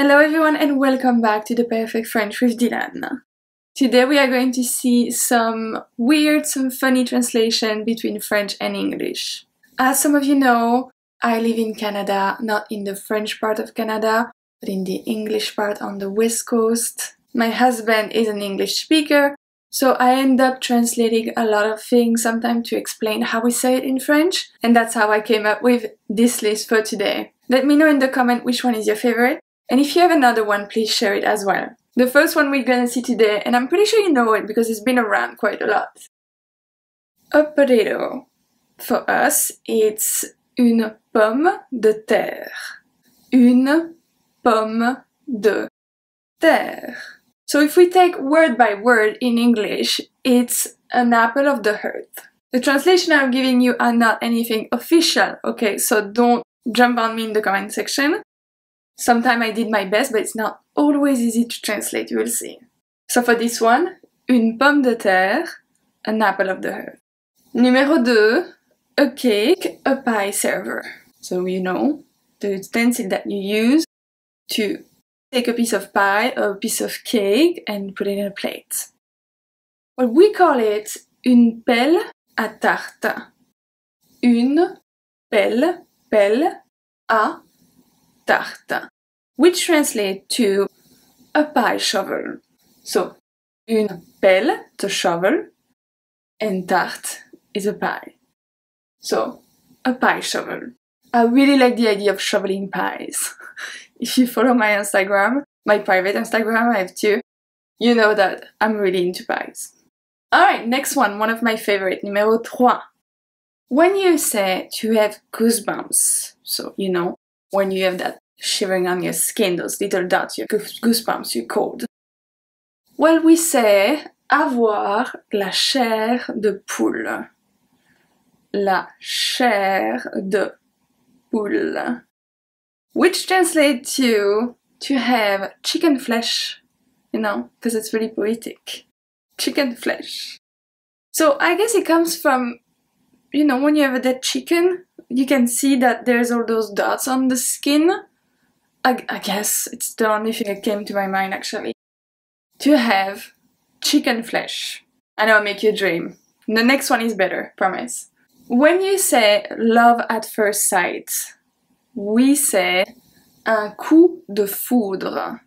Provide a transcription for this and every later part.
Hello everyone and welcome back to the Perfect French with Dylane. Today we are going to see some weird, some funny translation between French and English. As some of you know, I live in Canada, not in the French part of Canada, but in the English part on the west coast. My husband is an English speaker, so I end up translating a lot of things sometimes to explain how we say it in French, and that's how I came up with this list for today. Let me know in the comment which one is your favorite, and if you have another one, please share it as well. The first one we're gonna see today, and I'm pretty sure you know it because it's been around quite a lot. A potato. For us, it's une pomme de terre. Une pomme de terre. So if we take word by word in English, it's an apple of the earth. The translation I'm giving you are not anything official, okay? So don't jump on me in the comment section. Sometimes I did my best, but it's not always easy to translate, you will see. So for this one, une pomme de terre, an apple of the earth. Numéro 2, a cake, a pie server. So you know, the utensil that you use to take a piece of pie or a piece of cake and put it in a plate. Well, we call it une pelle à tarte. Une pelle, pelle à tarte, which translates to a pie shovel. So, une pelle, the shovel, and tarte is a pie. So, a pie shovel. I really like the idea of shoveling pies. if you follow my Instagram, my private Instagram, I have two, you know that I'm really into pies. Alright, next one, one of my favorite, numéro 3. When you say to have goosebumps, so you know, when you have that shivering on your skin, those little dots, your goosebumps, your cold. Well, we say avoir la chair de poule. La chair de poule. Which translates to to have chicken flesh, you know, because it's really poetic. Chicken flesh. So I guess it comes from, you know, when you have a dead chicken, you can see that there's all those dots on the skin. I, I guess it's the only thing that came to my mind actually. To have chicken flesh. I know make you dream. The next one is better, promise. When you say love at first sight, we say un coup de foudre.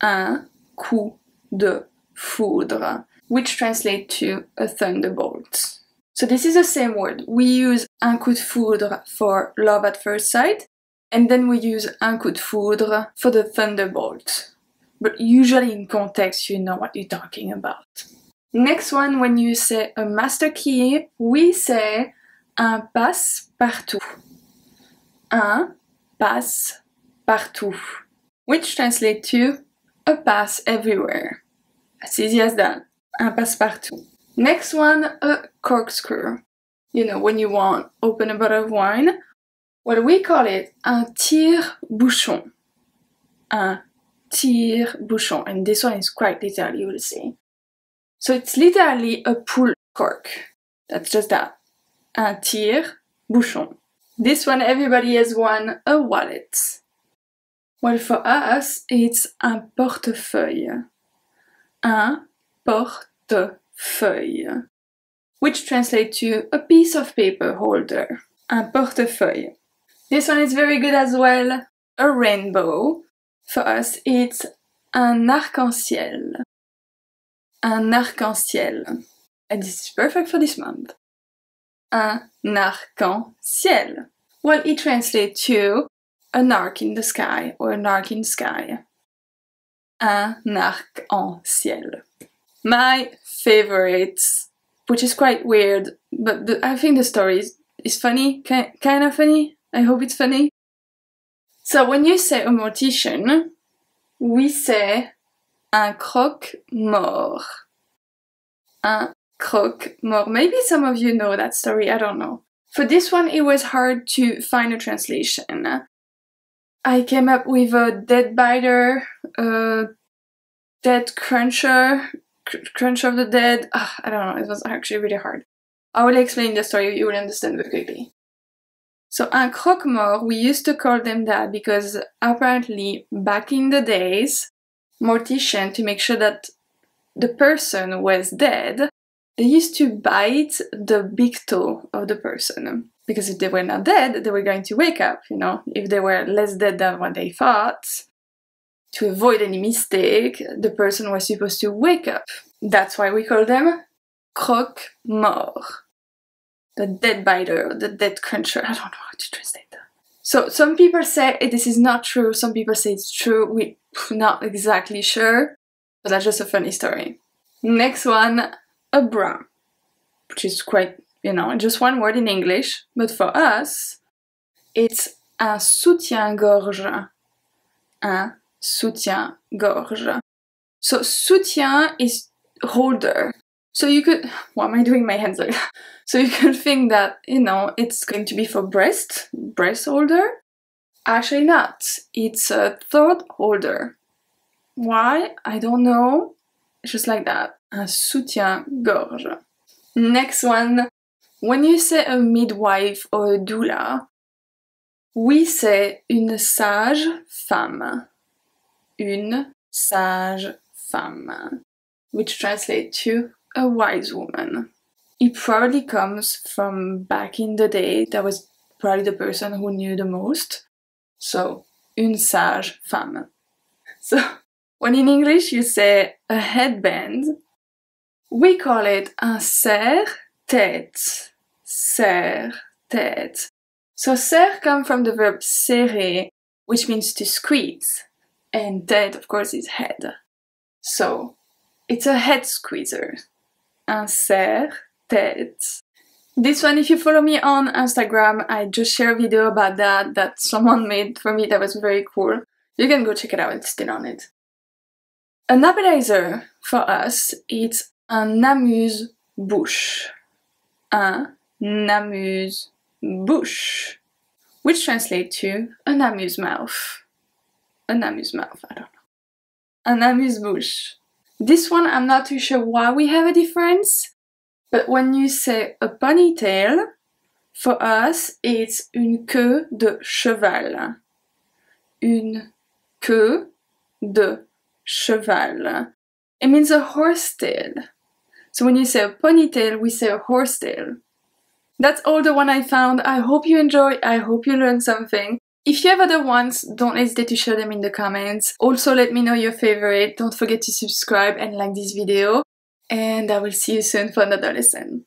Un coup de foudre, which translates to a thunderbolt. So this is the same word. We use un coup de foudre for love at first sight, and then we use un coup de foudre for the thunderbolt. But usually in context, you know what you're talking about. Next one, when you say a master key, we say un passe-partout. Un passe-partout, which translates to a pass everywhere. As easy as that. Un passe-partout. Next one, a corkscrew. You know, when you want open a bottle of wine, what we call it, un tire-bouchon. Un tire-bouchon. And this one is quite literal, you will see. So it's literally a pull cork. That's just that. Un tire-bouchon. This one, everybody has one, a wallet. Well, for us, it's un portefeuille. Un portefeuille feuille, which translates to a piece of paper holder, un portefeuille. This one is very good as well, a rainbow. For us, it's un arc-en-ciel. Un arc-en-ciel. And this is perfect for this month. Un arc-en-ciel. Well, it translates to an arc in the sky or an arc in sky. Un arc-en-ciel. My favorite, which is quite weird, but the, I think the story is, is funny, kind, kind of funny. I hope it's funny. So when you say a mortician, we say un croque-mort. Un croque-mort. Maybe some of you know that story, I don't know. For this one, it was hard to find a translation. I came up with a dead biter, a dead cruncher, Crunch of the Dead. Ugh, I don't know, it was actually really hard. I will explain the story, you will understand very quickly. So un croque-mort, we used to call them that because apparently back in the days, mortician to make sure that the person was dead, they used to bite the big toe of the person. Because if they were not dead, they were going to wake up, you know. If they were less dead than what they thought, to avoid any mistake, the person was supposed to wake up. That's why we call them croque mort. The dead biter, the dead cruncher. I don't know how to translate that. So some people say this is not true, some people say it's true. We're not exactly sure, but that's just a funny story. Next one, a bra, which is quite, you know, just one word in English, but for us, it's un soutien-gorge. Un soutien-gorge. So soutien is holder. So you could, why am I doing my hands like that? So you could think that, you know, it's going to be for breast, breast holder. Actually not. It's a throat holder. Why? I don't know. It's just like that. Un soutien-gorge. Next one. When you say a midwife or a doula, we say une sage femme. Une sage femme. Which translates to a wise woman. It probably comes from back in the day. That was probably the person who knew the most. So, une sage femme. So, when in English you say a headband, we call it un serre-tête. Serre-tête. So serre comes from the verb serrer, which means to squeeze. And that, of course, is head. So, it's a head squeezer. Un serre-tête. This one, if you follow me on Instagram, I just share a video about that that someone made for me that was very cool. You can go check it out, it's still on it. An appetizer for us, it's an amuse-bouche. Un amuse-bouche. Which translates to an amuse-mouth. An amuse-mouth, I don't know. An amuse-bouche. This one, I'm not too sure why we have a difference, but when you say a ponytail, for us, it's une queue de cheval. Une queue de cheval. It means a horse tail. So when you say a ponytail, we say a horse tail. That's all the one I found. I hope you enjoy. I hope you learned something. If you have other ones, don't hesitate to share them in the comments. Also, let me know your favorite. Don't forget to subscribe and like this video. And I will see you soon for another lesson.